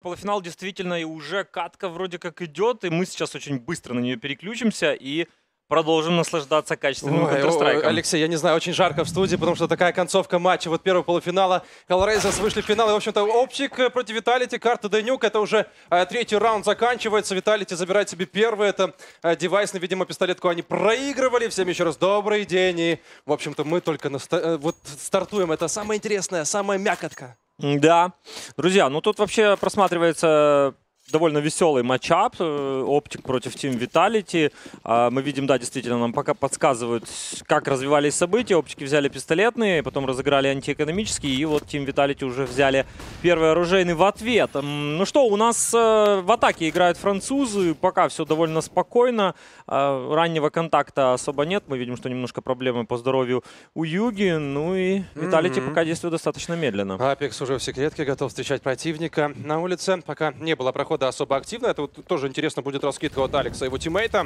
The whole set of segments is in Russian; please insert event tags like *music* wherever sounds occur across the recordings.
Полуфинал действительно и уже катка вроде как идет, и мы сейчас очень быстро на нее переключимся и продолжим наслаждаться качественным Counter-Strike. Алексей, я не знаю, очень жарко в студии, потому что такая концовка матча. Вот первого полуфинала Hellraisers вышли в финал. И, в общем-то, Оптик против Виталити, карта Денюк. Это уже э, третий раунд заканчивается. Виталити забирает себе первый. Это э, девайсный, видимо, пистолетку они проигрывали. Всем еще раз добрый день. И, в общем-то, мы только э, вот стартуем. Это самое интересное, самая мякотка. Да. Друзья, ну тут вообще просматривается довольно веселый матчап. э, Оптик против Team Vitality. А, Мы видим, да, действительно, нам пока подсказывают, как развивались события. Оптики взяли пистолетные, потом разыграли антиэкономические, и вот Team Vitality уже взяли первый оружейный в ответ. Ну что, у нас э, в атаке играют французы, пока все довольно спокойно. А, Раннего контакта особо нет. Мы видим, что немножко проблемы по здоровью у Юги. Ну и Vitality Мгм. пока действует достаточно медленно. apEX уже в секретке готов встречать противника на улице. Пока не было прохода особо активно. Это вот тоже интересно будет раскидка от Алекса и его тиммейта.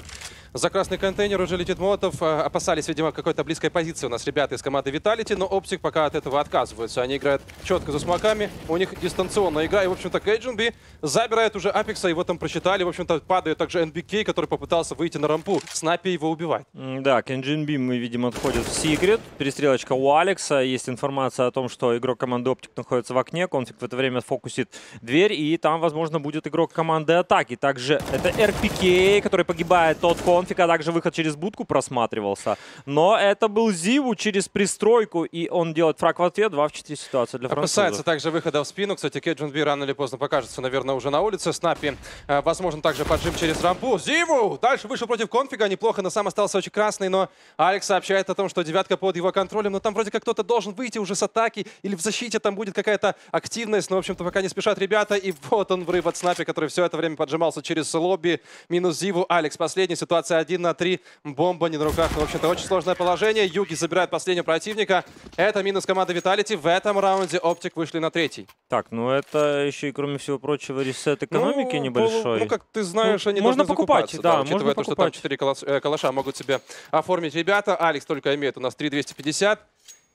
За красный контейнер уже летит Молотов. Э, Опасались, видимо, какой-то близкой позиции у нас ребята из команды Vitality, но OpTic пока от этого отказываются. Они играют четко за смоками. У них дистанционная игра. И, в общем-то, cajunb забирает уже apEX а. Его там просчитали. В общем-то, падает также NBK, который попытался выйти на рампу. Snappi его убивает. М, Да, cajunb, мы видим, отходит в секрет. Перестрелочка у Алекса. Есть информация о том, что игрок команды Оптик находится в окне. Конфиг в это время фокусит дверь. И там, возможно, будет игрок команды Атаки. Также это RPK, который погибает от Конфиг, а также выход через будку просматривался. Но это был Зиву через пристройку. И он делает фраг в ответ. 2 в 4 ситуация для Опасается французов. также выхода в спину. Кстати, Кеджин Би рано или поздно покажется, наверное, уже на улице. Снапи, э, возможно, также поджим через рампу. Зиву! Дальше вышел против конфига. Неплохо, но сам остался очень красный. Но Алекс сообщает о том, что девятка под его контролем. Но там вроде как кто-то должен выйти уже с атаки. Или в защите там будет какая-то активность. Но, в общем-то, пока не спешат ребята. И вот он врыв от Снапи, который все это время поджимался через лобби. Минус Зиву. Алекс последний. Ситуация 1 на 3. Бомба не на руках. Но, в общем-то, очень сложное положение. Юги забирает последнего противника. Это минус команды Виталити. В этом раунде Оптик вышли на третий. Так, ну это еще и, кроме всего прочего, ресет экономики Ну, небольшой. Ну, как ты знаешь, Ну, они можно покупать, да, учитывая можно то, покупать. 4 калаш- э, калаша могут себе оформить ребята. Алекс только имеет у нас 3250.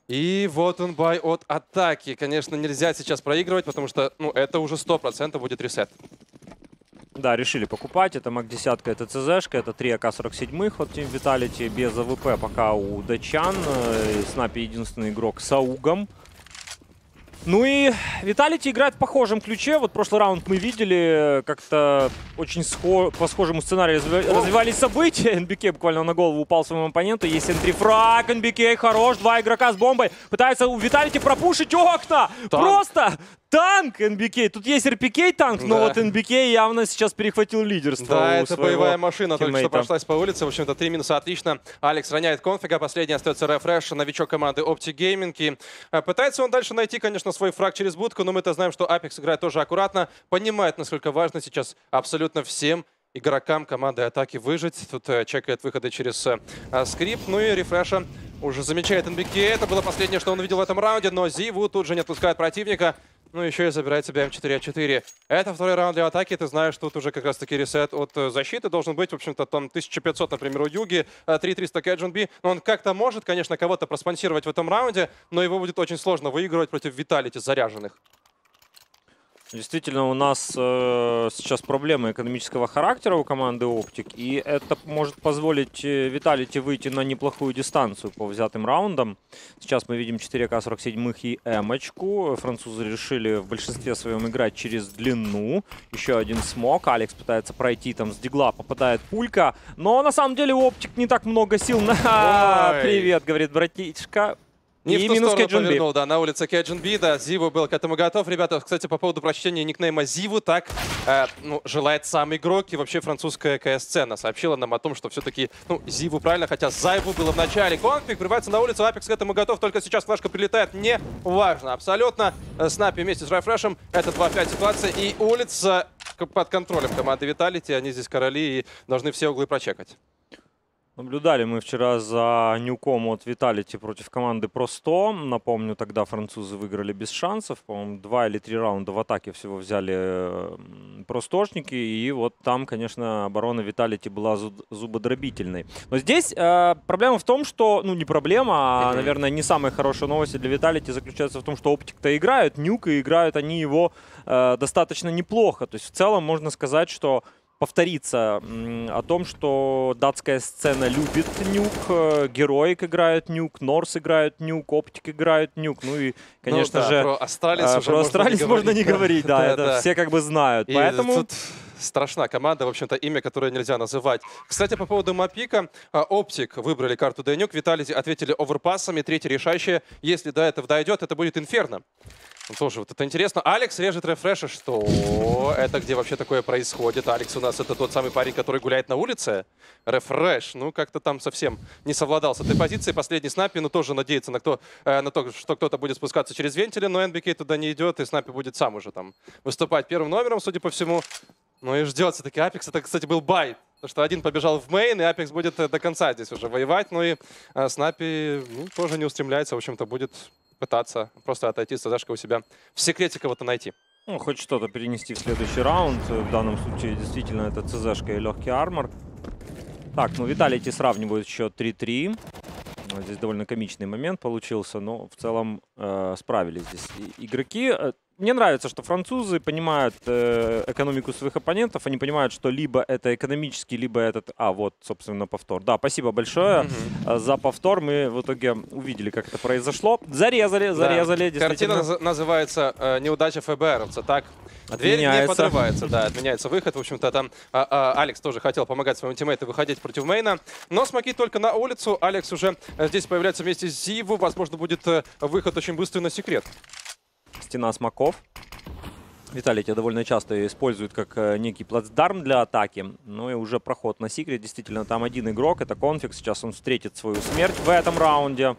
И вот он buy от атаки. Конечно, нельзя сейчас проигрывать, потому что ну, это уже 100% будет reset. Да, решили покупать. Это MAC 10, это ЦЗшка, это 3 АК-47 от Team Vitality. Без АВП пока у датчан. Э, Snappi единственный игрок с AUG ом. Ну и Vitality играет в похожем ключе. Вот прошлый раунд мы видели, э, как-то очень схо- по схожему сценарию разви- развивались события. *laughs* NBK буквально на голову упал своему оппоненту. Есть entry frag, NBK хорош, два игрока с бомбой. Пытается у Vitality пропушить окна. Просто танк НБК. Тут есть РПК танк, но Да. вот НБК явно сейчас перехватил лидерство Да, это боевая машина, только что тиммейта. прошлась по улице. В общем-то, три минуса отлично. Алекс роняет конфига, последний остается рефреш, новичок команды Opti Gaming. И, э, пытается он дальше найти, конечно, свой фраг через будку, но мы-то знаем, что Apex играет тоже аккуратно, понимает, насколько важно сейчас абсолютно всем игрокам команды атаки выжить. Тут э, чекает выходы через э, скрипт. Ну и рефреша уже замечает НБК. Это было последнее, что он увидел в этом раунде, но Зиву тут же не отпускает противника. Ну, еще и забирает себе М4А4. Это второй раунд для атаки. Ты знаешь, тут уже как раз-таки ресет от э, защиты должен быть. В общем-то, там 1500, например, у Юги, э, 3300 Кэджин Би. Но он как-то может, конечно, кого-то проспонсировать в этом раунде, но его будет очень сложно выигрывать против Виталити заряженных. Действительно, у нас э, сейчас проблемы экономического характера у команды Оптик, и это может позволить э, Виталити выйти на неплохую дистанцию по взятым раундам. Сейчас мы видим 4К47 и Эмочку. Французы решили в большинстве своем играть через длину. Еще один смог. Алекс пытается пройти там с дигла, попадает пулька. Но на самом деле у Оптик не так много сил. *laughs* На... Ой. Привет, говорит братишка. Не и в ту минус сторону повернул, да, на улице Кэджин Би, да, Зиву был к этому готов. Ребята, кстати, по поводу прочтения никнейма Зиву, так э, ну, желает сам игрок и вообще французская КС-сцена сообщила нам о том, что все-таки, ну, Зиву правильно, хотя Зайву было в начале. Конфиг прибывается на улицу, Апекс к этому готов, только сейчас флешка прилетает, не важно, абсолютно. Э, Снапи вместе с Райфрешем, это 2-5 ситуация, и улица под контролем команды Виталити, они здесь короли и должны все углы прочекать. Наблюдали мы вчера за нюком от Виталити против команды 100. Напомню, тогда французы выиграли без шансов. По-моему, два или три раунда в атаке всего взяли простошники. И вот там, конечно, оборона Виталити была зу- зубодробительной. Но здесь э, проблема в том, что... Ну, не проблема, а, наверное, не самые хорошие новости для Виталити заключаются в том, что Оптик-то играют, Нюк, и играют они его э, достаточно неплохо. То есть в целом можно сказать, что повториться м, о том, что датская сцена любит Nuke, э, Heroic играют Nuke, North играют Nuke, OpTic играют Nuke, ну и, конечно Ну да, же, про Astralis, уже про можно Astralis можно не говорить, да, *laughs* это все как бы знают. Поэтому страшна команда, в общем-то, имя, которое нельзя называть. Кстати, по поводу Мапика. а, OpTic выбрали карту де Nuke, Vitality ответили оверпассами, третье решающее. Если до этого дойдет, это будет Инферно. Ну, тоже вот это интересно. Алекс режет рефреша. Что? Это где вообще такое происходит? Алекс у нас это тот самый парень, который гуляет на улице? Рефреш. Ну, как-то там совсем не совладал с этой позицией. Последний Снапи, ну, тоже надеется на, кто, э, на то, что кто-то будет спускаться через вентили, но NBK туда не идет, и Снапи будет сам уже там выступать первым номером, судя по всему. Ну и ждет все-таки Апекс. Это, кстати, был bait. То, что один побежал в main, и Апекс будет э, до конца здесь уже воевать. Ну и э, Снапи ну, тоже не устремляется, в общем-то, будет пытаться просто отойти с ЦДшкой у себя в секрете кого-то найти. ну, хоть что-то перенести в следующий раунд. В данном случае действительно это ЦЗшка и легкий армор. Так, ну Виталити сравнивают счет 3-3. Здесь довольно комичный момент получился, но в целом э, справились здесь и- игроки. Э, Мне нравится, что французы понимают э, экономику своих оппонентов. Они понимают, что либо это экономический, либо этот... А, вот, собственно, повтор. Да, спасибо большое э, за повтор. Мы в итоге увидели, как это произошло. Зарезали, зарезали. Да. Картина наз- называется э, «Неудача ФБРовца». Так, Дверь не Отменяется. подрывается, да, отменяется выход. В общем-то, там а, а, Алекс тоже хотел помогать своему тиммейту выходить против мейна. Но смоки только на улицу. Алекс уже э, здесь появляется вместе с Зиву. Возможно, будет э, выход очень быстрый на секрет. Стена смоков. Виталий тебя довольно часто используют как э, некий плацдарм для атаки. Ну и уже проход на секрет. Действительно, там один игрок, это конфиг. Сейчас он встретит свою смерть в этом раунде.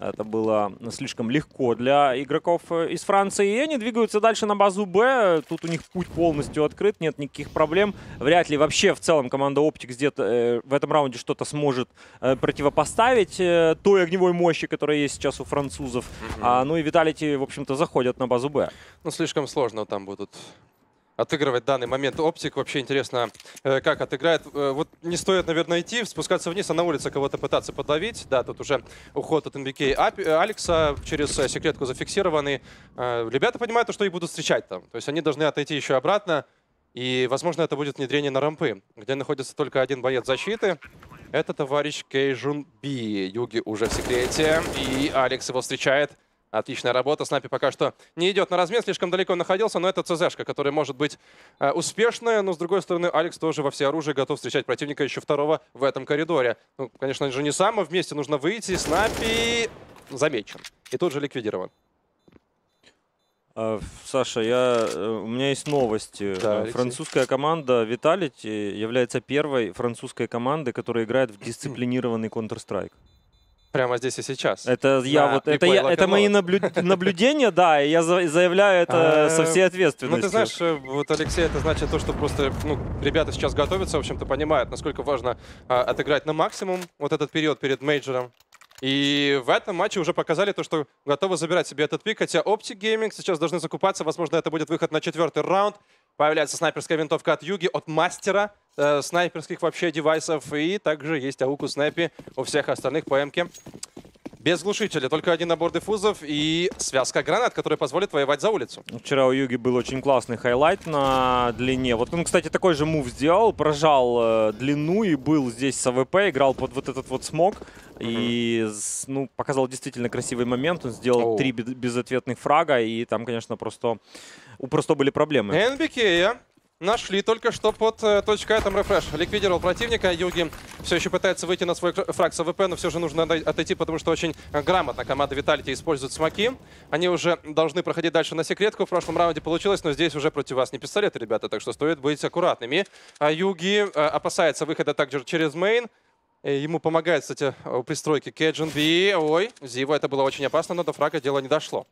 Это было слишком легко для игроков э, из Франции. И они двигаются дальше на базу Б. Тут у них путь полностью открыт, нет никаких проблем. Вряд ли вообще в целом команда Optics где-то э, в этом раунде что-то сможет э, противопоставить э, той огневой мощи, которая есть сейчас у французов. А, ну и Виталити, в общем-то, заходят на базу Б. Ну, слишком сложно там будут отыгрывать данный момент. Оптик вообще интересно, э, как отыграет. Э, Вот не стоит, наверное, идти, спускаться вниз, а на улице кого-то пытаться подловить. Да, тут уже уход от Ап- э, Алекса через секретку зафиксированный. Ребята понимают, что их будут встречать там. То есть они должны отойти еще обратно. И, возможно, это будет внедрение на рампы, где находится только один боец защиты. Это товарищ Кейжун Би. Юги уже в секрете. И Алекс его встречает. Отличная работа. Снапи пока что не идет на размен, слишком далеко находился, но это ЦЗшка, которая может быть э, успешная. Но, с другой стороны, Алекс тоже во всеоружии готов встречать противника еще второго в этом коридоре. Ну, конечно же, не сам, а вместе нужно выйти. Снапи замечен. И тут же ликвидирован. А, Саша, я, э, у меня есть новости. Да, Алексей. Французская команда Vitality является первой французской командой, которая играет в дисциплинированный Counter-Strike. Прямо здесь и сейчас. Это я вот это, я, это мои наблю- *laughs* наблюдения, да, и я за- заявляю это со всей Ну, ответственностью. ты знаешь, э, вот, Алексей, это значит то, что просто ну, ребята сейчас готовятся, в общем-то, понимают, насколько важно а, отыграть на максимум вот этот период перед мейджором. И в этом матче уже показали то, что готовы забирать себе этот pick, хотя Optic Gaming сейчас должны закупаться, возможно, это будет выход на четвертый раунд. Появляется снайперская винтовка от Юги, от мастера э, снайперских вообще девайсов, и также есть AUG у Снапи у всех остальных по МК. Без глушителя, только один набор диффузов и связка гранат, которая позволит воевать за улицу. Вчера у Юги был очень классный highlight на длине. Вот он, кстати, такой же move сделал, прожал э, длину и был здесь с АВП, играл под вот этот вот smoke. И ну, показал действительно красивый момент. Он сделал три бе- безответных фрага, и там, конечно, просто у просто были проблемы. НБК нашли только что под э, точкой атом рефреш. Ликвидировал противника. Юги все еще пытается выйти на свой фраг с АВП, но все же нужно отой- отойти, потому что очень э, грамотно команда Vitality использует смоки. Они уже должны проходить дальше на секретку. В прошлом раунде получилось, но здесь уже против вас не пистолеты, ребята, так что стоит быть аккуратными. А Юги э, опасается выхода также через main. Э, Ему помогает, кстати, у пристройки Кеджин Би. Ой, Зива, это было очень опасно, но до фрага дело не дошло.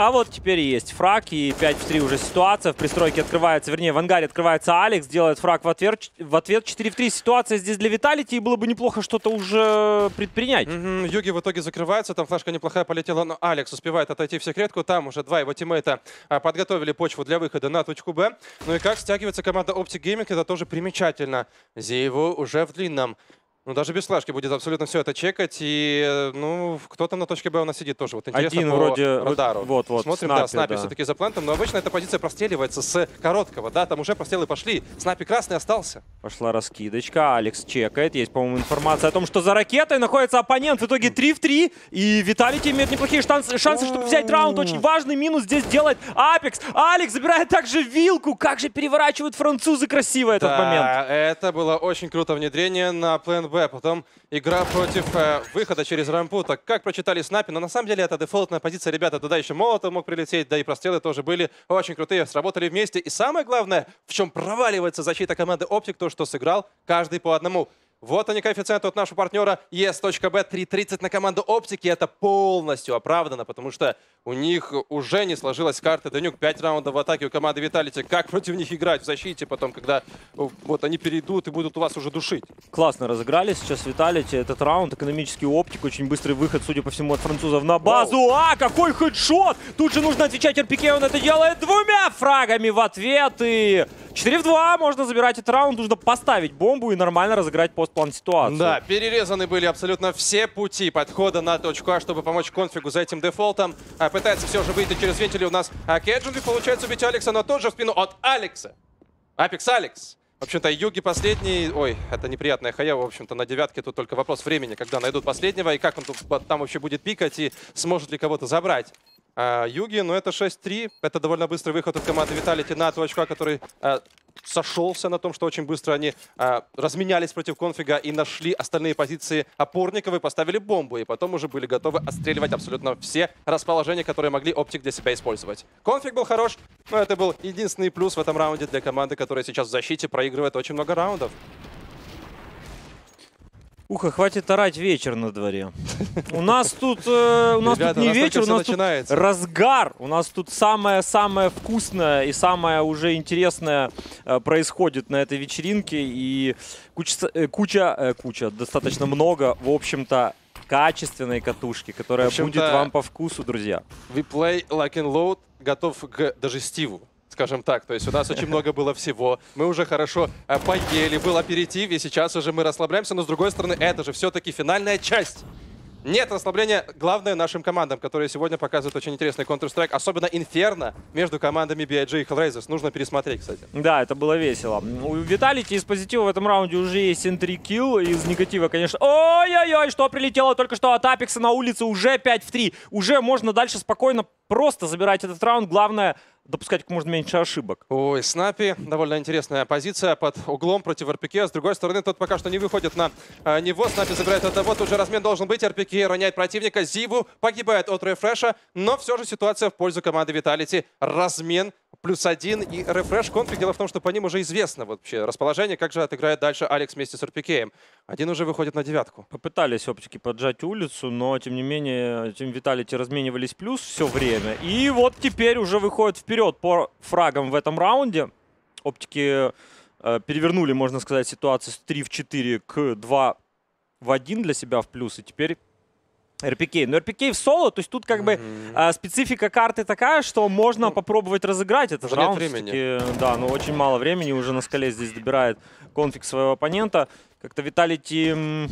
А вот теперь есть фраг, и 5 в 3 уже ситуация. В пристройке открывается, вернее, в ангаре открывается Алекс, делает фраг в ответ, в ответ 4 в 3. Ситуация здесь для Vitality, и было бы неплохо что-то уже предпринять. Мгм, Юги в итоге закрывается, там флешка неплохая полетела, но Алекс успевает отойти в секретку. Там уже два его тиммейта а, подготовили почву для выхода на точку Б. Ну и как стягивается команда Optic Gaming, это тоже примечательно. Зееву уже в длинном. Ну, даже без флешки будет абсолютно все это чекать. И, э, ну, кто там на точке Б у нас сидит тоже. Вот интересно Один по вроде... радару. Вот, вот, Смотрим, Снапи, да, Снапи да. все-таки за плентом, но обычно эта позиция простреливается с короткого, да, там уже прострелы пошли. Снапи красный остался. Пошла раскидочка, Алекс чекает. Есть, по-моему, информация о том, что за ракетой находится оппонент. В итоге 3 в 3. И Виталити имеет неплохие шансы, шансы чтобы взять раунд. Очень важный минус здесь делает Апекс. Алекс забирает также вилку. Как же переворачивают французы красиво этот да, момент. это было очень круто внедрение на план Б. Потом игра против э, выхода через рампу. Так как прочитали снапи, но на самом деле это дефолтная позиция. Ребята, туда еще молотов мог прилететь, да и прострелы тоже были очень крутые, сработали вместе. И самое главное, в чем проваливается защита команды Optic, то, что сыграл каждый по одному. Вот они коэффициенты от нашего партнера ES.B 3.30 на команду Оптики. Это полностью оправдано, потому что у них уже не сложилась карта Данюк. 5 раундов в атаке у команды Виталити. Как против них играть в защите потом, когда э, вот они перейдут и будут у вас уже душить? Классно разыграли сейчас Виталити. Этот раунд, экономический оптик, очень быстрый выход, судя по всему, от французов на базу. А, какой хедшот! Тут же нужно отвечать РПК, он это делает двумя фрагами в ответ. И 4 в 2 можно забирать этот раунд. Нужно поставить бомбу и нормально разыграть постплан ситуацию. Да, перерезаны были абсолютно все пути подхода на точку А, чтобы помочь конфигу за этим дефолтом. А, пытается все же выйти через вентили у нас а, Кеджинг. Получается убить Алекса, но тоже в спину от Алекса. Апекс Алекс. В общем-то, Юги последний... Ой, это неприятная хаява, в общем-то, на девятке. Тут только вопрос времени, когда найдут последнего, и как он тут, там вообще будет пикать, и сможет ли кого-то забрать. А, Юги, ну это 6-3. Это довольно быстрый выход от команды Виталити на точку А, который а, сошелся на том, что очень быстро они а, разменялись против конфига и нашли остальные позиции опорников и поставили бомбу. И потом уже были готовы отстреливать абсолютно все расположения, которые могли Оптик для себя использовать. Конфиг был хорош, но это был единственный плюс в этом раунде для команды, которая сейчас в защите проигрывает очень много раундов. Уха, хватит орать вечер на дворе. У нас тут, э, у нас Ребята, тут не у нас вечер, у нас тут начинается. разгар. У нас тут самое-самое вкусное и самое уже интересное э, происходит на этой вечеринке. И куча, э, куча, э, куча, достаточно много, в общем-то, качественной катушки, которая будет вам по вкусу, друзья. We play lock and load готов к дожестиву. Скажем так, то есть у нас очень много было всего. Мы уже хорошо э, поели, был аперитив, и сейчас уже мы расслабляемся, но с другой стороны, это же все-таки финальная часть. Нет расслабления, главное нашим командам, которые сегодня показывают очень интересный Counter-Strike, особенно Инферно между командами BIG и Hellraisers. Нужно пересмотреть, кстати. Да, это было весело. У Виталити из позитива в этом раунде уже есть энтри килл, из негатива, конечно. Ой-ой-ой, что прилетело только что от Апекса на улице, уже 5 в 3. Уже можно дальше спокойно просто забирать этот раунд. Главное, допускать как можно меньше ошибок. Ой, Снапи, довольно интересная позиция под углом против РПК. С другой стороны, тот пока что не выходит на э, него. Снапи забирает одного, тут же размен должен быть. РПК роняет противника. Зиву погибает от рефреша, но все же ситуация в пользу команды Виталити. Размен плюс один и рефреш конфиг. Дело в том, что по ним уже известно вообще расположение, как же отыграет дальше Алекс вместе с РПК. Один уже выходит на девятку. Попытались оптики поджать улицу, но тем не менее, тем Виталити разменивались плюс все время. И вот теперь уже выходят вперед по фрагам в этом раунде. Оптики э, перевернули, можно сказать, ситуацию с 3 в 4 к 2 в 1 для себя в плюс. И теперь РПК. Но РПК в соло, то есть тут как бы а, специфика карты такая, что можно Ну, попробовать разыграть этот раунд. времени. Да, но очень мало времени. Уже на скале здесь добирает конфиг своего оппонента. Как-то Виталити...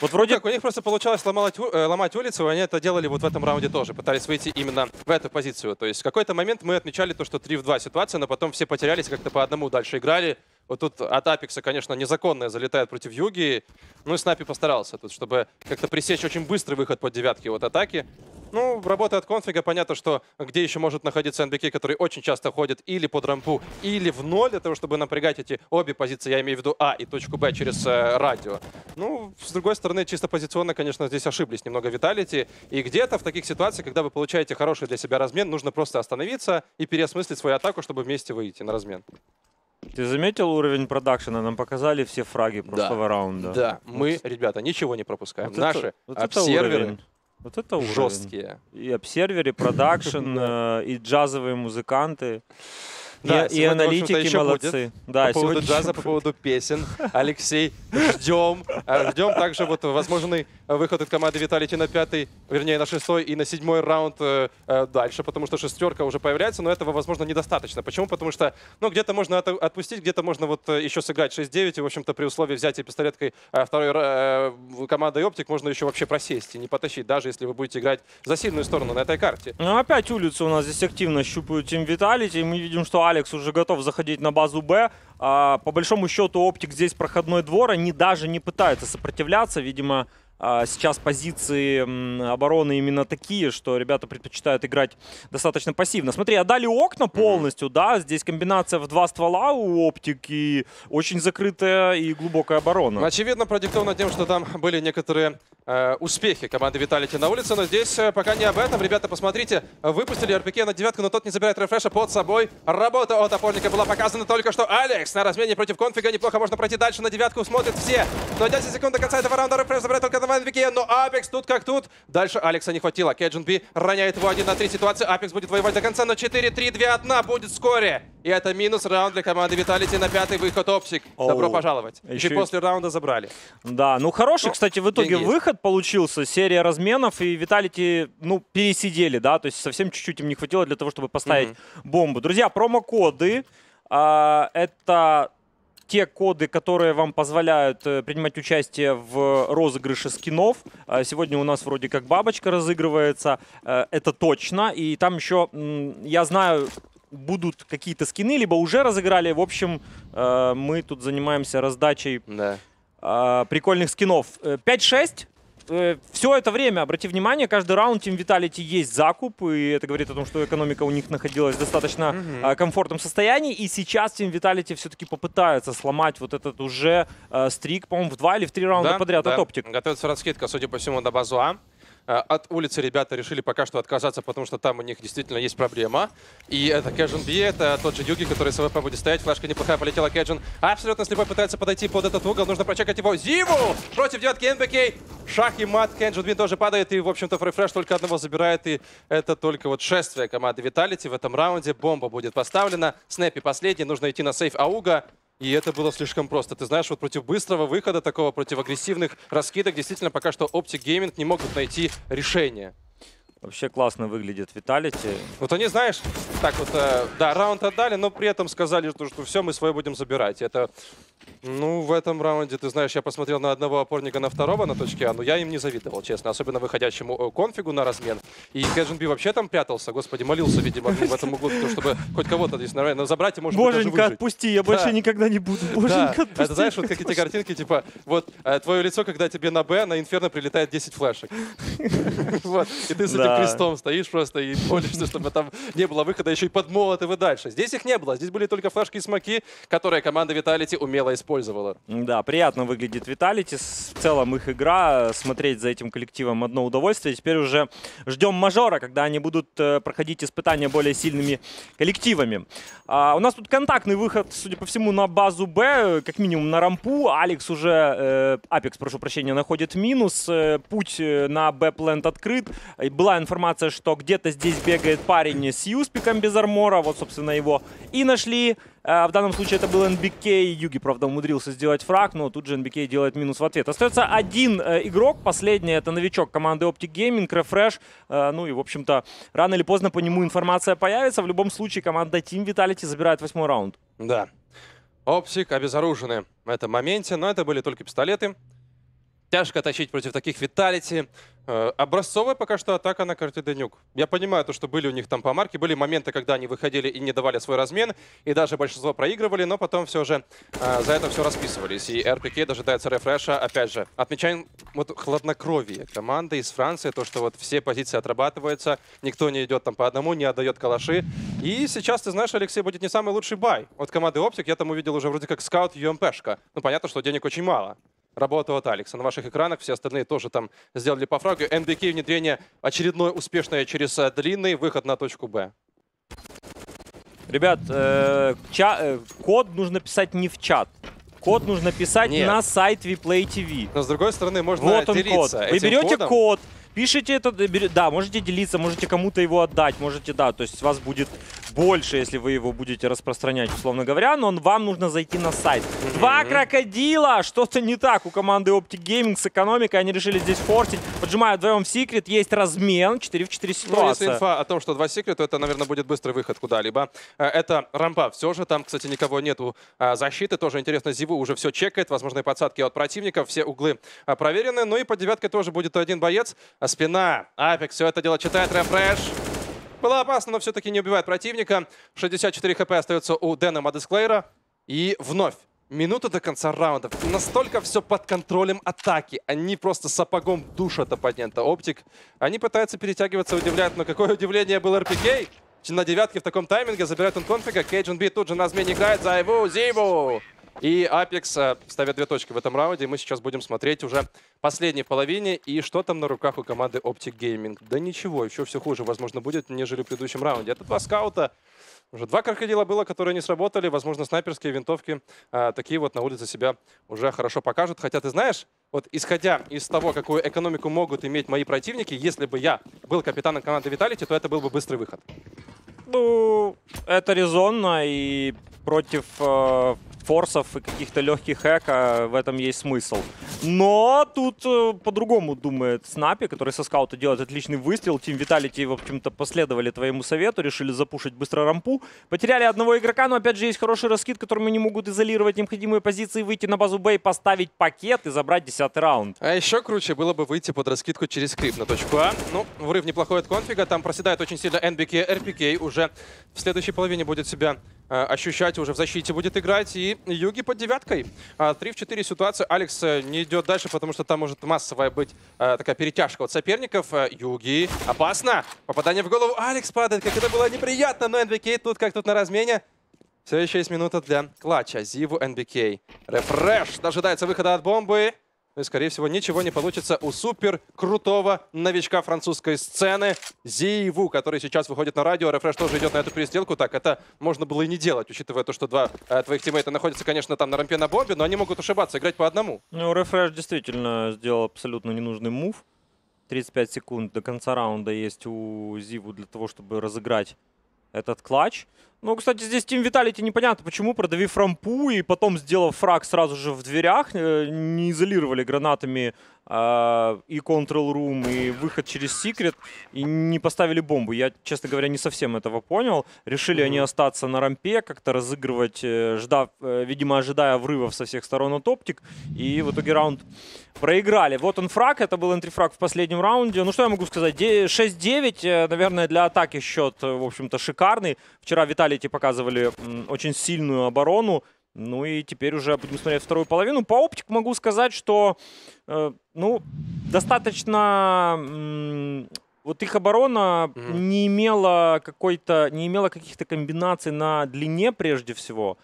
Вот вроде... Как, у них просто получалось ломать, э, ломать улицу, и они это делали вот в этом раунде тоже. Пытались выйти именно в эту позицию. То есть в какой-то момент мы отмечали то, что 3 в 2 ситуация, но потом все потерялись, как-то по одному дальше играли. Вот тут от Апекса, конечно, незаконная залетает против Юги. Ну и Снапи постарался тут, чтобы как-то пресечь очень быстрый выход под девятки от атаки. Ну, работа от конфига, понятно, что где еще может находиться НБК, который очень часто ходит или под рампу, или в ноль, для того, чтобы напрягать эти обе позиции, я имею в виду А и точку Б через э, радио. Ну, с другой стороны, чисто позиционно, конечно, здесь ошиблись немного Виталити. И где-то в таких ситуациях, когда вы получаете хороший для себя размен, нужно просто остановиться и переосмыслить свою атаку, чтобы вместе выйти на размен. Ты заметил уровень продакшена? Нам показали все фраги прошлого раунда. Да, мы, ребята, ничего не пропускаем. Вот это- Наши вот это обсерверы уровень. Вот это уровень. жесткие. И обсерверы, продакшн, *laughs* э, и джазовые музыканты. Да, и, и аналитики еще молодцы. Да, по поводу сегодня джаза, по поводу песен. Алексей, ждем. А, Ждем также вот возможный выход от команды Виталити на пятый, вернее, на шестой и на седьмой раунд э, э, дальше, потому что шестерка уже появляется, но этого, возможно, недостаточно. Почему? Потому что, ну, где-то можно от- отпустить, где-то можно вот э, еще сыграть 6-9, и, в общем-то, при условии взятия пистолеткой э, второй э, командой Оптик можно еще вообще просесть и не потащить, даже если вы будете играть за сильную сторону на этой карте. Ну, опять улицы у нас здесь активно щупают Тим Виталити. Мы видим, что Алекс уже готов заходить на базу Б. А, по большому счету, Оптик здесь проходной двор. Они даже не пытаются сопротивляться. Видимо, сейчас позиции обороны именно такие, что ребята предпочитают играть достаточно пассивно. Смотри, отдали окна полностью, да. Здесь комбинация в два ствола у Оптик и очень закрытая и глубокая оборона. Очевидно, продиктовано тем, что там были некоторые э, успехи команды Виталити на улице, но здесь э, пока не об этом. Ребята, посмотрите, выпустили РПК на девятку, но тот не забирает рефреша под собой. Работа от опорника была показана только что. Алекс на размене против конфига. Неплохо можно пройти дальше. На девятку смотрят все. Но 10 секунд до конца этого раунда рефреш забирает только на РПК, но Апекс тут как тут. Дальше Алекса не хватило. Кеджин Би роняет его 1 на 3 ситуации. Апекс будет воевать до конца, но 4-3-2-1 будет вскоре. И это минус раунд для команды Виталити на пятый выход Опсик. Добро Оу. пожаловать. Еще Еще и- после раунда забрали. Да, ну хороший, Ну, кстати, в итоге деньги есть. выход получился, серия разменов, и Виталити, ну, пересидели, да, то есть совсем чуть-чуть им не хватило для того, чтобы поставить бомбу. Друзья, промокоды, а, это те коды, которые вам позволяют э, принимать участие в розыгрыше скинов. А, Сегодня у нас вроде как бабочка разыгрывается, э, это точно. И там еще, я знаю, будут какие-то скины, либо уже разыграли. В общем, э, мы тут занимаемся раздачей Да. а, прикольных скинов. Э, 5-6. Все это время, обрати внимание, каждый раунд Team Vitality есть закуп, и это говорит о том, что экономика у них находилась в достаточно а, комфортном состоянии, и сейчас Team Vitality все-таки попытаются сломать вот этот уже а, streak, по-моему, в два или в три раунда Да, подряд да. от OpTic. Готовится раскидка, судя по всему, на базу А. Э, От улицы ребята решили пока что отказаться, потому что там у них действительно есть проблема. И это Кэджин Би, это тот же Юги, который с АВП будет стоять. Флешка неплохая полетела Кэджин. Абсолютно слепой пытается подойти под этот угол. Нужно прочекать его. Зиву! Против девятки НБК. Шах и мат. Кэджин Би тоже падает. И, в общем-то, рефреш только одного забирает. И это только вот шествие команды Виталити в этом раунде. Бомба будет поставлена. Снэпи последний. Нужно идти на сейф Ауга. И это было слишком просто. Ты знаешь, вот против быстрого выхода, такого против агрессивных раскидок, действительно пока что Optic Gaming не могут найти решение. Вообще классно выглядит Виталити. Вот они, знаешь, так вот, э, да, раунд отдали, но при этом сказали, что, что все, мы свое будем забирать. Это, ну, в этом раунде, ты знаешь, я посмотрел на одного опорника, на второго на точке А, но я им не завидовал, честно, особенно выходящему э, конфигу на размен. И Кэджин Би вообще там прятался, господи, молился, видимо, в этом углу, чтобы хоть кого-то здесь нормально забрать и, может быть, даже Боженька, отпусти, я больше Да. никогда не буду. Да, Боженька, отпусти. это знаешь, вот как эти картинки, типа, вот э, твое лицо, когда тебе на Б, на Инферно прилетает 10 флешек. *laughs* Вот, и ты с этим Да. крестом стоишь просто и молишься, чтобы там не было выхода еще и под и дальше. Здесь их не было, здесь были только флешки и смоки, которые команда Виталити умело использовала. Да, приятно выглядит Виталити. В целом их игра, смотреть за этим коллективом одно удовольствие. Теперь уже ждем мажора, когда они будут э, проходить испытания более сильными коллективами. А, у нас тут контактный выход, судя по всему, на базу Б, э, как минимум на рампу. Алекс уже, э, Апекс, прошу прощения, находит минус. Э, путь э, на Б-плент открыт. И информация, что где-то здесь бегает парень с юспиком без армора. Вот, собственно, его и нашли. Э, В данном случае это был НБК. Юги, правда, умудрился сделать фраг, но тут же НБК делает минус в ответ. Остается один э, игрок. Последний это новичок команды Optic Gaming, Refresh. Э, Ну и, в общем-то, рано или поздно по нему информация появится. В любом случае, команда Team Vitality забирает восьмой раунд. Да. Опсик обезоружены в этом моменте, но это были только пистолеты. Тяжко тащить против таких Виталити. Э, Образцовая пока что атака на карте Денюк. Я понимаю, то, что были у них там помарки, были моменты, когда они выходили и не давали свой размен, и даже большинство проигрывали, но потом все же э, за это все расписывались. И РПК дожидается рефреша. Опять же, отмечаем вот хладнокровие команды из Франции, то, что вот все позиции отрабатываются, никто не идет там по одному, не отдает калаши. И сейчас, ты знаешь, Алексей, будет не самый лучший бай от команды Оптик. Я там увидел уже вроде как скаут ЮМПшка. Ну, понятно, что денег очень мало. Работа от Алекса. На ваших экранах все остальные тоже там сделали по фрагу. НБК внедрение очередное успешное через э, длинный выход на точку Б. Ребят, э, ча- э, код нужно писать не в чат. Код нужно писать Нет. на сайт WePlay TV. Но с другой стороны, можно Вот он код. Вы берете кодом. код, Пишите это, э, да, можете делиться, можете кому-то его отдать, можете, да, то есть вас будет больше, если вы его будете распространять, условно говоря, но вам нужно зайти на сайт. Два крокодила! Что-то не так у команды Optic Gaming с экономикой, они решили здесь форсить, поджимают вдвоем секрет, есть размен, 4 в 4 Ну, если ситуация. инфа о том, что два секрета, то это, наверное, будет быстрый выход куда-либо. Э, Это рампа. Все же там, кстати, никого нету а, защиты. Тоже интересно, Зиву уже все чекает. Возможные подсадки от противников. Все углы а, проверены. Ну и под девяткой тоже будет один боец. Спина. Апекс все это дело читает. Рефреш. Было опасно, но все-таки не убивает противника. 64 хп остается у Дэна Мадесклейра. И вновь. Минута до конца раунда. Настолько все под контролем атаки. Они просто сапогом душат оппонента. Оптик. Они пытаются перетягиваться, удивляют. Но какое удивление был РПК. На девятке в таком тайминге забирает он конфига. Кейджин Би тут же на змене играет за Айву Зиву. И Апекс э, ставят две точки в этом раунде. И мы сейчас будем смотреть уже последней половине. И что там на руках у команды Optic Gaming? Да ничего, еще все хуже, возможно, будет, нежели в предыдущем раунде. Это два скаута. Уже два крокодила было, которые не сработали. Возможно, снайперские винтовки а, такие вот на улице себя уже хорошо покажут. Хотя, ты знаешь, вот исходя из того, какую экономику могут иметь мои противники, если бы я был капитаном команды Vitality, то это был бы быстрый выход. Ну, это резонно, и против э, форсов и каких-то легких эко в этом есть смысл. Но тут э, по-другому думает Снапи, который со скаута делает отличный выстрел. Тим Виталити, в общем-то, последовали твоему совету, решили запушить быстро рампу. Потеряли одного игрока, но опять же есть хороший раскид, которым они могут изолировать необходимые позиции, выйти на базу Бэй, поставить пакет и забрать десятый раунд. А еще круче было бы выйти под раскидку через скрип на точку А. Ну, врыв неплохой от конфига. Там проседает очень сильно NBK, RPK. Уже в следующей половине будет себя ощущать, уже в защите будет играть. И Юги под девяткой. А, 3 в 4 ситуация. Алекс э, не идет дальше, потому что там может массовая быть э, такая перетяжка от соперников. Э, Юги. Опасно. Попадание в голову. Алекс падает. Как это было неприятно. Но NBK тут как тут на размене. Все еще есть минута для клатча. Зиву NBK. Рефреш дожидается выхода от бомбы. Ну и, скорее всего, ничего не получится у супер крутого новичка французской сцены Зиву, который сейчас выходит на радио. Рефреш тоже идет на эту перестрелку. Так, это можно было и не делать, учитывая то, что два э, твоих тиммейта находятся, конечно, там на рампе на бомбе, но они могут ошибаться, играть по одному. Ну, Рефреш действительно сделал абсолютно ненужный мув. 35 секунд до конца раунда есть у Зиву для того, чтобы разыграть этот клатч. Ну, кстати, здесь Тим Виталити непонятно, почему, продавив рампу и потом сделав фраг сразу же в дверях, э, не изолировали гранатами э, и Control Room, и выход через Секрет, и не поставили бомбу. Я, честно говоря, не совсем этого понял. Решили они Мгм. остаться на рампе, как-то разыгрывать, э, ждав, э, видимо, ожидая врывов со всех сторон от Оптик, и в итоге раунд проиграли. Вот он фраг, это был энтрифраг в последнем раунде. Ну, что я могу сказать? Де- 6-9, э, наверное, для атаки счет, в общем-то, шикарный. Вчера Виталити показывали очень сильную оборону. Ну и теперь уже будем смотреть вторую половину. По оптику могу сказать, что, э, ну, достаточно... вот их оборона Мгм. не имела какой-то, не имела каких-то комбинаций на длине прежде всего.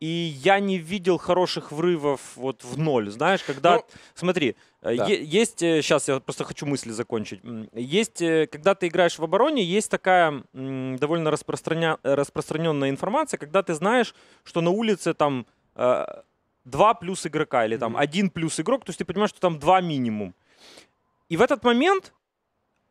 И я не видел хороших врывов вот в ноль. Знаешь, когда... Ну, смотри, э, да. есть... Сейчас я просто хочу мысли закончить. Есть, э, когда ты играешь в обороне, есть такая довольно распространя... распространенная информация, когда ты знаешь, что на улице там э, два плюс игрока или там один плюс игрок, то есть ты понимаешь, что там два минимум. И в этот момент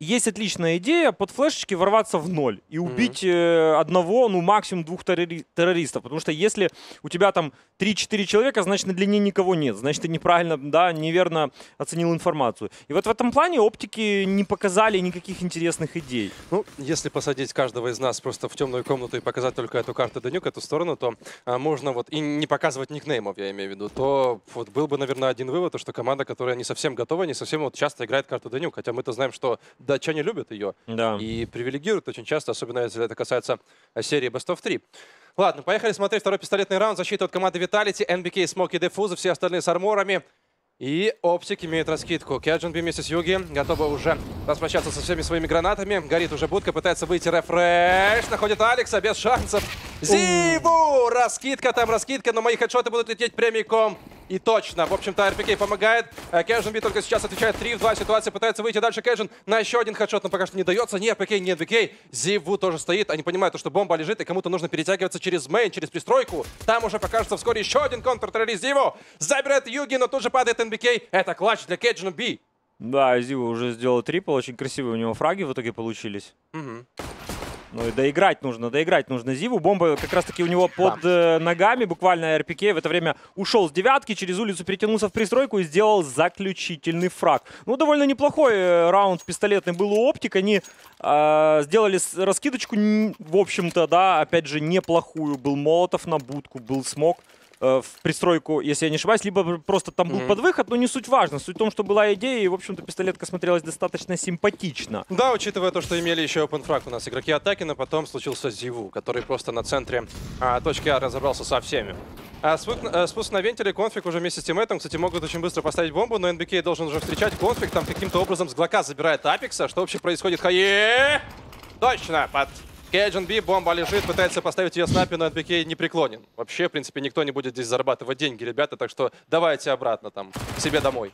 есть отличная идея под флешечки ворваться в ноль и убить э, одного, ну максимум двух террори- террористов. Потому что если у тебя там 3-4 человека, значит на длине никого нет. Значит ты неправильно, да, неверно оценил информацию. И вот в этом плане оптики не показали никаких интересных идей. Ну, если посадить каждого из нас просто в темную комнату и показать только эту карту Данюк, эту сторону, то а, можно вот и не показывать никнеймов, я имею в виду, то вот был бы, наверное, один вывод, то, что команда, которая не совсем готова, не совсем вот часто играет карту Данюк, хотя мы-то знаем, что датчане любят ее Да. и привилегируют очень часто, особенно если это касается серии Best of 3. Ладно, поехали смотреть второй пистолетный раунд. Защита от команды Vitality, NBK, Смоки, Дефуза, все остальные с арморами. И Оптик имеет раскидку. Кеджин Би, миссис Юги готовы уже распрощаться со всеми своими гранатами. Горит уже будка, пытается выйти рефреш. Находит Алекса без шансов. Зиву! Раскидка там, раскидка, но мои хедшоты будут лететь прямиком. И точно. В общем-то, РПК помогает. Э, Кэджин Би только сейчас отвечает 3 в 2 ситуации. Пытается выйти дальше Кэджин на еще один headshot, но пока что не дается. Ни РПК, ни НБК. Зиву тоже стоит. Они понимают, что бомба лежит, и кому-то нужно перетягиваться через main, через пристройку. Там уже покажется вскоре еще один контртеррорист Зиву. Забирает Юги, но тут же падает НБК. Это clutch для Кэджина Би. Да, Зива уже сделал triple, очень красивые у него фраги в итоге получились. Мгм. Ну и доиграть нужно, доиграть нужно Зиву. Бомба как раз-таки у него под э, ногами, буквально РПК в это время ушел с девятки, через улицу перетянулся в пристройку и сделал заключительный фраг. Ну, довольно неплохой э, раунд пистолетный был у Оптик. Они э, сделали раскидочку, в общем-то, да, опять же, неплохую. Был Молотов на будку, был Смок в пристройку, если я не ошибаюсь, либо просто там был Мгм. под выход, но не суть важно. Суть в том, что была идея, и, в общем-то, пистолетка смотрелась достаточно симпатично. Да, учитывая то, что имели еще open frag у нас игроки атаки, но потом случился Зиву, который просто на центре а, точки А разобрался со всеми. А спуск, э, спуск на вентиле, конфиг уже вместе с тиммейтом, кстати, могут очень быстро поставить бомбу, но NBK должен уже встречать конфиг, там каким-то образом с Глока забирает Апекса. Что вообще происходит? Хае! Точно, под Кейджин Би, бомба лежит, пытается поставить ее снапи, но NBK не преклонен. Вообще, в принципе, никто не будет здесь зарабатывать деньги, ребята, так что давайте обратно там, себе домой.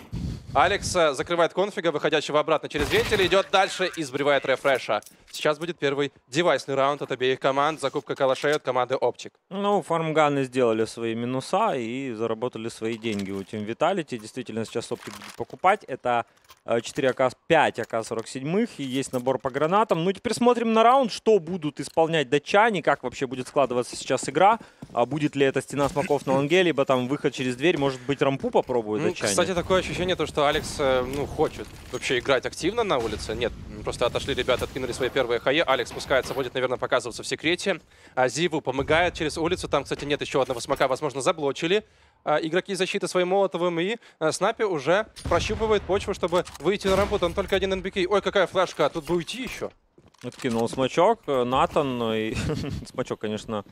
Алекс э, закрывает конфига, выходящего обратно через вентиль, идет дальше и сбривает рефреша. Сейчас будет первый девайсный раунд от обеих команд. Закупка калашей от команды Optic. Ну, фармганы сделали свои минуса и заработали свои деньги у Team Vitality. Действительно, сейчас оптик будет покупать. Это э, 4 АК, 5 АК-47 и есть набор по гранатам. Ну, теперь смотрим на раунд, что будут исполнять датчане, как вообще будет складываться сейчас игра. А будет ли это стена смоков на лонге, либо там выход через дверь, может быть, рампу попробуют Ну, датчане. кстати, такое ощущение, то, что Алекс э, ну, хочет вообще играть активно на улице. Нет, просто отошли ребята, откинули свои первые хае. Алекс спускается, будет, наверное, показываться в секрете. А Зиву помогает через улицу. Там, кстати, нет еще одного смока, возможно, заблочили. А, игроки защиты своим молотовым и а, Снапи уже прощупывает почву, чтобы выйти на рампу. Там только один NBK. Ой, какая флешка, тут бы уйти еще. Откинул смачок, э, Натан, ну и *laughs* смачок, конечно,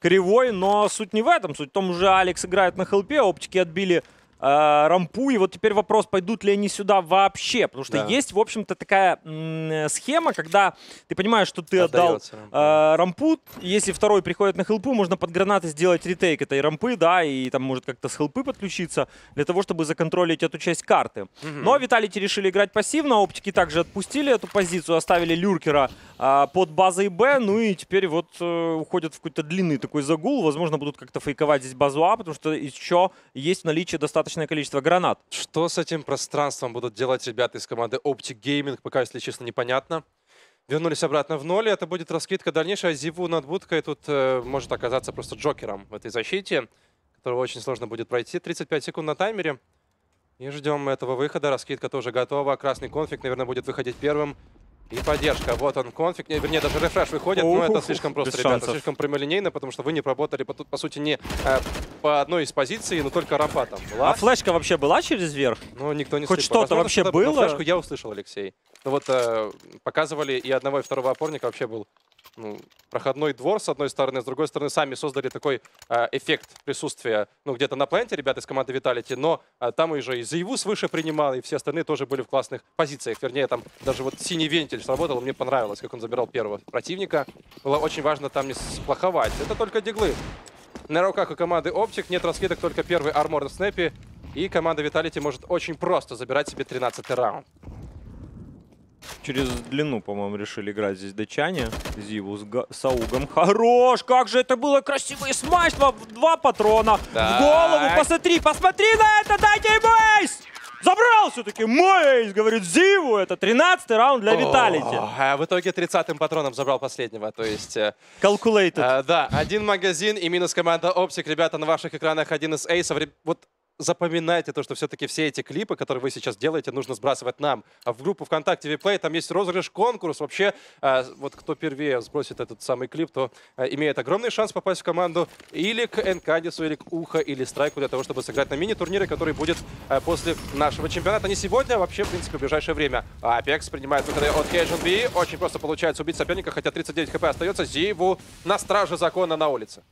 кривой, но суть не в этом. Суть в том, уже Алекс играет на хелпе, оптики отбили рампу, и вот теперь вопрос, пойдут ли они сюда вообще, потому что Да. есть, в общем-то, такая э, схема, когда ты понимаешь, что ты отдал Отдается рампа. э, рампу, если второй приходит на хелпу, можно под гранаты сделать ретейк этой рампы, да, и там может как-то с хелпы подключиться для того, чтобы законтролить эту часть карты. Мгм. Но Виталити решили играть пассивно, оптики также отпустили эту позицию, оставили Люркера а, под базой Б, ну и теперь вот э, уходят в какой-то длинный такой загул, возможно, будут как-то фейковать здесь базу А, потому что еще есть в наличии достаточное количество гранат. Что с этим пространством будут делать ребята из команды Optic Gaming, пока, если честно, непонятно. Вернулись обратно в ноль, это будет раскидка дальнейшая. Зиву над будкой тут э, может оказаться просто Джокером в этой защите, которого очень сложно будет пройти. 35 секунд на таймере. И ждем этого выхода. Раскидка тоже готова. Красный конфиг, наверное, будет выходить первым. И поддержка. Вот он конфиг. Не, вернее, даже рефреш выходит, но это слишком просто, ребята. шансов. Слишком прямолинейно, потому что вы не проработали, по, по сути, не э, по одной из позиций, но только рампа там была. А флешка вообще была через верх? Ну, никто не Хоть слышал. что-то вообще что-то- но было? флешку я услышал, Алексей. Ну вот э, показывали и одного, и второго опорника вообще был ну, проходной двор с одной стороны, с другой стороны сами создали такой э, эффект присутствия, ну, где-то на пленте ребята из команды Vitality, но э, там уже и Заеву свыше принимал, и все остальные тоже были в классных позициях. Вернее, там даже вот синий вентиль сработал, мне понравилось, как он забирал первого противника. Было очень важно там не сплоховать. Это только диглы. На руках у команды Optic нет раскидок, только первый армор на снэпе. И команда Vitality может очень просто забирать себе 13 раунд. Через длину, по-моему, решили играть здесь датчане. Зиву с, га- с аугом. Хорош! Как же это было красиво! И смач! Два, два патрона в Так. голову! Посмотри! Посмотри на это! Дайте эйс! Забрал все-таки мой эйс! Говорит Зиву! Это 13 раунд для Виталити. А в итоге 30-м патроном забрал последнего. То есть, э, Calculated. э, да, один магазин и минус команда Optic. Ребята, на ваших экранах один из эйсов. Вот запоминайте то, что все-таки все эти клипы, которые вы сейчас делаете, нужно сбрасывать нам. А в группу ВКонтакте Виплей там есть розыгрыш, конкурс. Вообще, э, вот кто первее сбросит этот самый клип, то э, имеет огромный шанс попасть в команду или к Энкадису, или к Ухо, или Страйку для того, чтобы сыграть на мини-турнире, который будет после нашего чемпионата. Не сегодня, а вообще, в принципе, в ближайшее время. Апекс принимает выходы от Cajun. Очень просто получается убить соперника, хотя 39 хп остается. Зиву на страже закона на улице.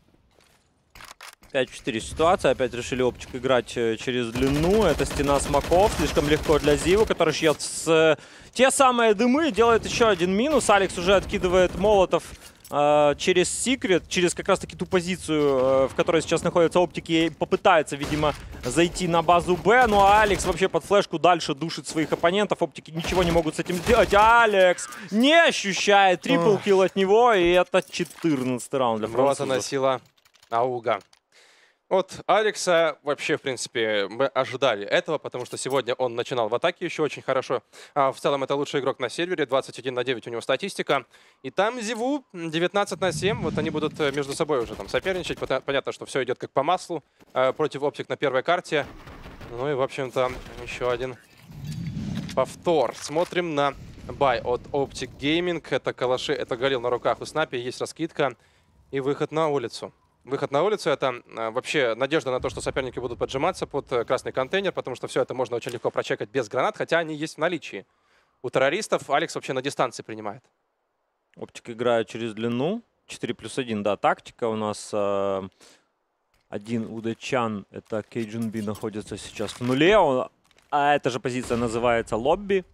5-4 ситуация. Опять решили оптик играть э, через длину. Это стена смоков. Слишком легко для Зиву, который шьет с... э, Те самые дымы. Делает еще один минус. Алекс уже откидывает молотов э, через секрет, через как раз таки ту позицию, э, в которой сейчас находятся оптики, и попытается, видимо, зайти на базу Б. Ну а Алекс вообще под флешку дальше душит своих оппонентов. Оптики ничего не могут с этим сделать. Алекс не ощущает трипл килл от него, и это 14 раунд для Вот французов. она сила Ауга. От Алекса вообще, в принципе, мы ожидали этого, потому что сегодня он начинал в атаке еще очень хорошо. А в целом это лучший игрок на сервере, 21 на 9 у него статистика. И там Зиву 19 на 7, вот они будут э, между собой уже там соперничать. Понятно, что все идет как по маслу э, против Оптик на первой карте. Ну и, в общем-то, еще один повтор. Смотрим на бай от Optic Gaming. Это калаши, это Галил на руках у Снапи, есть раскидка и выход на улицу. Выход на улицу — это э, вообще надежда на то, что соперники будут поджиматься под э, красный контейнер, потому что все это можно очень легко прочекать без гранат, хотя они есть в наличии. У террористов Алекс вообще на дистанции принимает. Оптик играет через длину. 4 плюс 1, да, тактика у нас. э, один удачан, это Кейджин Би, находится сейчас в нуле. Он- а эта же позиция называется лобби.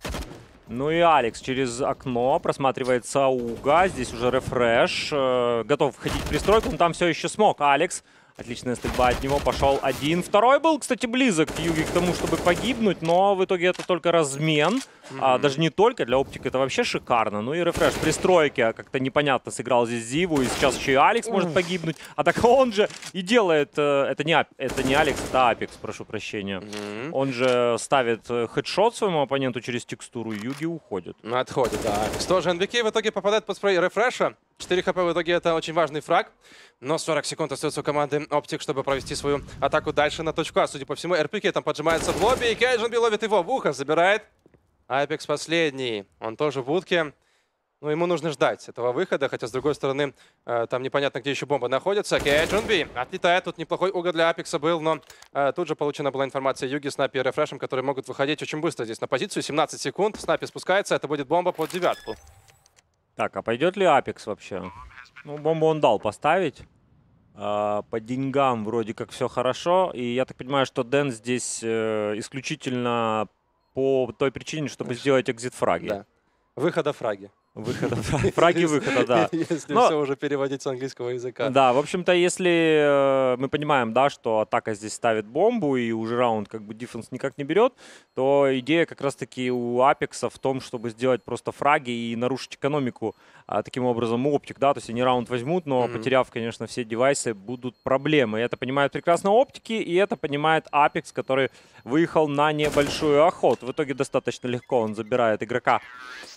Ну и Алекс через окно просматривает Сауга. Здесь уже рефреш. э, готов входить в пристройку, но там все еще смог. Алекс. Отличная стрельба от него. Пошел один. Второй был, кстати, близок к Юге к тому, чтобы погибнуть, но в итоге это только размен. А, даже не только, для оптика это вообще шикарно. Ну и рефреш пристройки, как-то непонятно сыграл здесь Зиву, и сейчас еще и Алекс может погибнуть. А так он же и делает... э, Это не, это не Алекс, это Апекс, прошу прощения. Мгм. Он же ставит э, хедшот своему оппоненту через текстуру, Юги уходит. Ну, Отходит, да. Алекс. Тоже NBK в итоге попадает под спрей рефреша. 4 хп в итоге это очень важный фраг. Но 40 секунд остается у команды Оптик, чтобы провести свою атаку дальше на точку А. Судя по всему, РПК там поджимается в лобби, и Кейджин ловит его в ухо, забирает. Апекс последний. Он тоже в будке. Ну, ему нужно ждать этого выхода, хотя, с другой стороны, э, там непонятно, где еще бомба находится. Кейджин Би отлетает. Тут неплохой угол для Апекса был, но э, тут же получена была информация Юги, Снапи и Рефрешем, которые могут выходить очень быстро здесь на позицию. 17 секунд. Снапи спускается. Это будет бомба под девятку. Так, а пойдет ли Апекс вообще? Ну, бомбу он дал поставить. А, по деньгам вроде как все хорошо. И я так понимаю, что Дэн здесь э, исключительно по той причине, чтобы сделать экзит-фраги. Да. Выхода фраги. Выхода, фраги выхода, да. *laughs* *laughs* Если Но- все уже переводить с английского языка. Да, в общем-то, если э, мы понимаем, да, что атака здесь ставит бомбу и уже раунд как бы дефенс никак не берет, то идея как раз-таки у Апекса в том, чтобы сделать просто фраги и нарушить экономику а, таким образом оптик, да, то есть они раунд возьмут, но Мгм. потеряв, конечно, все девайсы, будут проблемы. Это понимают прекрасно оптики, и это понимает Апекс, который выехал на небольшую охоту. В итоге достаточно легко он забирает игрока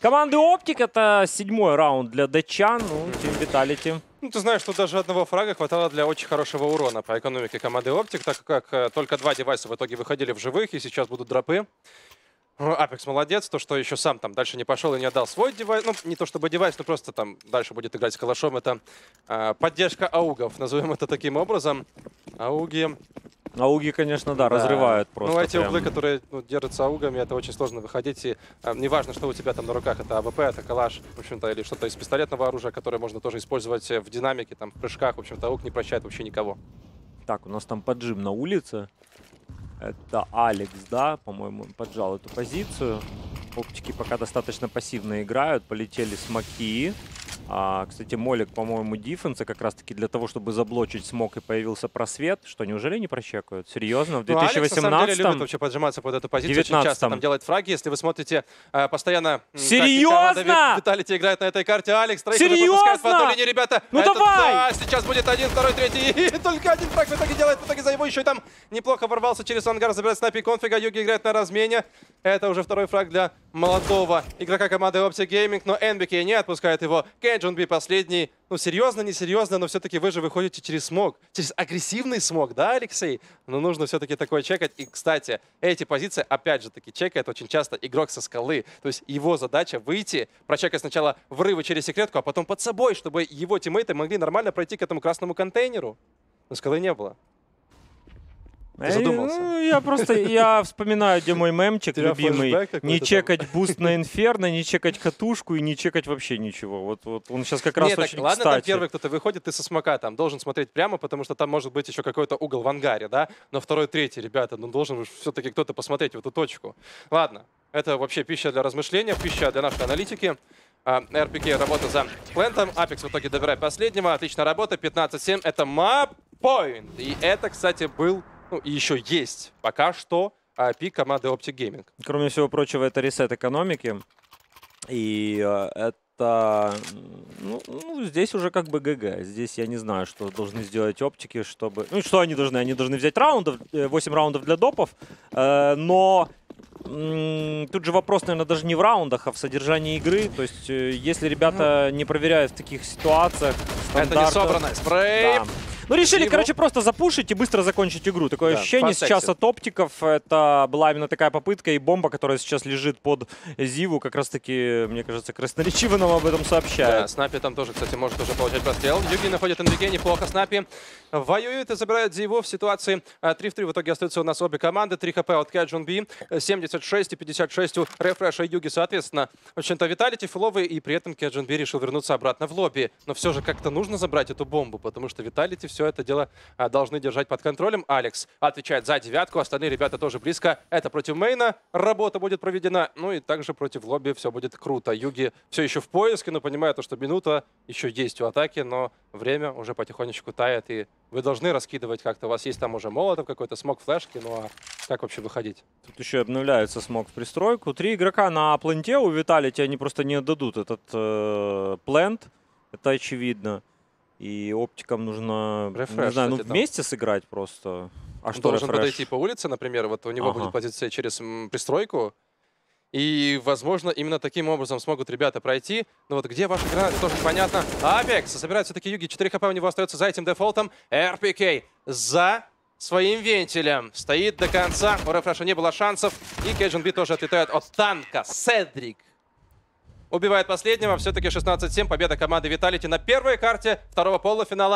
команды Оптик. Это седьмой раунд для датчан, ну, Team Vitality. Ну, ты знаешь, что даже одного фрага хватало для очень хорошего урона по экономике команды Оптик, так как э, только два девайса в итоге выходили в живых, и сейчас будут дропы. Ну, Апекс молодец, то, что еще сам там дальше не пошел и не отдал свой девайс. Ну, не то чтобы девайс, но просто там дальше будет играть с калашом. Это э, поддержка аугов, назовем это таким образом. Ауги Ауги, конечно, да, Да. разрывают просто. Ну, эти прям. углы, которые ну, держатся аугами, это очень сложно выходить. И э, неважно, что у тебя там на руках, это АВП, это калаш, в общем-то, или что-то из пистолетного оружия, которое можно тоже использовать э, в динамике, там, в прыжках. В общем-то, AUG не прощает вообще никого. Так, у нас там поджим на улице. Это Алекс, да, по-моему, поджал эту позицию. Оптики пока достаточно пассивно играют. Полетели смоки. А, кстати, Молик, по-моему, диффенса как раз-таки для того, чтобы заблочить смог и появился просвет. Что, неужели не прочекают? Серьезно? В Ну, Алекс, на деле, 2018 любит вообще поджиматься под эту позицию. Очень часто 19-м. там делает фраги. Если вы смотрите э, постоянно... Серьезно? Виталити играет на этой карте. Алекс Серьезно? пропускает по одной линии, ребята. Ну Это- давай! да, сейчас будет один, второй, третий. *laughs* И только один фраг в итоге делает. В итоге за его еще и там неплохо ворвался через ангар. Забирает снайпи конфига. Юги играет на размене. Это уже второй фраг для молодого игрока команды Optic Gaming. Но NBK не отпускает его. Кенджун Би последний. Ну, серьезно, несерьезно, но все-таки вы же выходите через смог. Через агрессивный смог, да, Алексей? Но нужно все-таки такое чекать. И, кстати, эти позиции, опять же таки, чекает очень часто игрок со скалы. То есть его задача выйти, прочекать сначала врывы через секретку, а потом под собой, чтобы его тиммейты могли нормально пройти к этому красному контейнеру. Но скалы не было. Задумался? ну, я просто, я вспоминаю, где мой мемчик любимый. Не там? чекать boost на инферно, не чекать катушку и не чекать вообще ничего. Вот, вот он сейчас как раз Не, так, очень ладно, там кстати. первый кто-то выходит, ты со смока там должен смотреть прямо, потому что там может быть еще какой-то угол в ангаре, да? Но второй, третий, ребята, ну должен все-таки кто-то посмотреть в эту точку. Ладно, это вообще пища для размышления, пища для нашей аналитики. А, РПК работа за плентом. Апекс в итоге добирает последнего. Отличная работа. 15-7. Это мап-поинт. И это, кстати, был, ну, и еще есть пока что а, пик команды Optic Gaming. Кроме всего прочего, это ресет экономики. И э, это... Ну, ну, здесь уже как бы ГГ. Здесь я не знаю, что должны сделать оптики, чтобы... Ну, что они должны? Они должны взять раундов, э, 8 раундов для допов, э, но... Тут же вопрос, наверное, даже не в раундах, а в содержании игры. То есть, э, если ребята не проверяют в таких ситуациях Это не собранное. Спрей. Да. Ну, решили, Его- короче, просто запушить и быстро закончить игру. Такое Да, ощущение сейчас от оптиков. Это была именно такая попытка. И бомба, которая сейчас лежит под Зиву, как раз-таки, мне кажется, красноречиво нам об этом Да, сообщает. Снапи там тоже, кстати, может уже получать прострел. Юги находит НВГ, неплохо Снапи. Воюет и забирает Зиву в ситуации а, 3 в 3. В итоге остаются у нас обе команды. 3 хп от Кэджун Би, 76 и 56 у Рефреша и Юги, соответственно. В общем-то, Виталити фуловый, и при этом Кэджун Би решил вернуться обратно в лобби. Но все же как-то нужно забрать эту бомбу, потому что Виталити все это дело а, должны держать под контролем. Алекс отвечает за девятку, остальные ребята тоже близко. Это против мейна работа будет проведена. Ну и также против лобби все будет круто. Юги все еще в поиске, но понимает, то, что минута еще есть у атаки, но время уже потихонечку тает, и вы должны раскидывать как-то. У вас есть там уже молотов какой-то, смог флешки, ну а как вообще выходить? Тут еще обновляется смог в пристройку. Три игрока на пленте у Виталити, они просто не отдадут этот э, плент. Это очевидно. И оптикам нужно, не знаю, ну кстати, там. вместе сыграть просто. А Он что должен рефреш? подойти по улице, например, вот у него Ага. будет позиция через пристройку. И, возможно, именно таким образом смогут ребята пройти. Но вот где ваша игра, тоже непонятно. Апекс собирает все-таки Юги. 4 хп у него остается за этим дефолтом. РПК за своим вентилем. Стоит до конца. У Рефреша не было шансов. И Кэджин Би тоже отлетает от танка. Седрик убивает последнего. Все-таки 16-7. Победа команды Виталити на первой карте второго полуфинала.